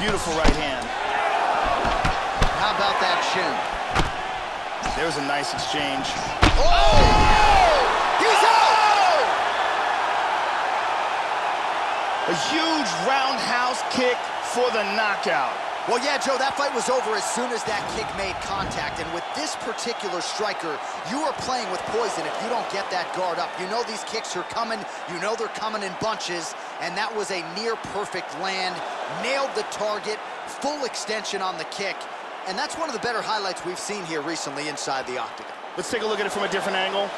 Beautiful right hand. How about that shin? There's a nice exchange. Oh! He's out! A huge roundhouse kick for the knockout. Well, yeah, Joe, that fight was over as soon as that kick made contact. And with this particular striker, you are playing with poison if you don't get that guard up. You know these kicks are coming. You know they're coming in bunches. And that was a near-perfect land. Nailed the target. Full extension on the kick. And that's one of the better highlights we've seen here recently inside the octagon. Let's take a look at it from a different angle.